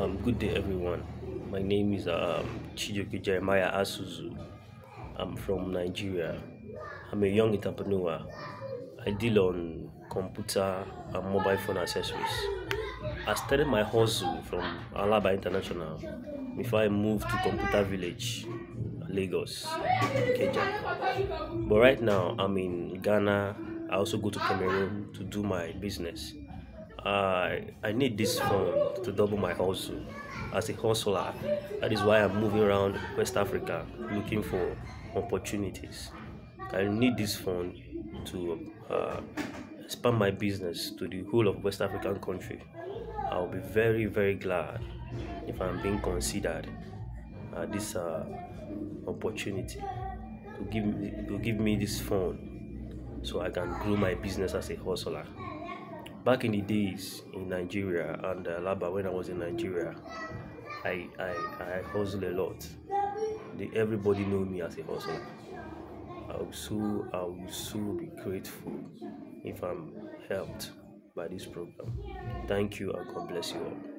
Um, good day, everyone. My name is um, Chijioke Jeremiah Asuzu. I'm from Nigeria. I'm a young entrepreneur. I deal on computer and mobile phone accessories. I started my hustle from Alaba International before I moved to Computer Village, Lagos, Ikeja. But right now, I'm in Ghana. I also go to Cameroon to do my business. I I need this fund to double my hustle as a hustler. That is why I'm moving around West Africa looking for opportunities. I need this fund to uh, expand my business to the whole of West African country. I'll be very very glad if I'm being considered uh, this uh, opportunity to give me to give me this fund so I can grow my business as a hustler. Back in the days in Nigeria and uh, Laba, when I was in Nigeria, I, I, I hustle a lot. Everybody know me as a hustler. I will so I will so be grateful if I'm helped by this program. Thank you and God bless you all.